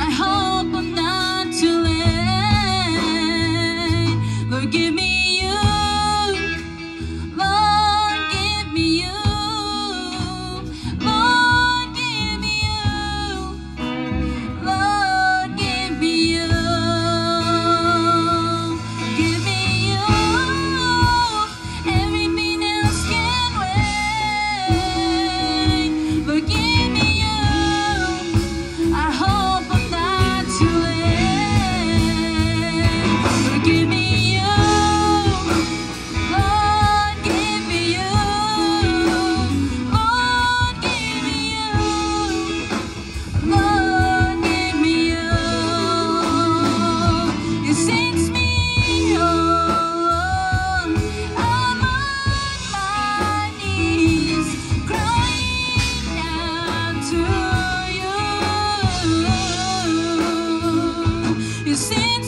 I hope. since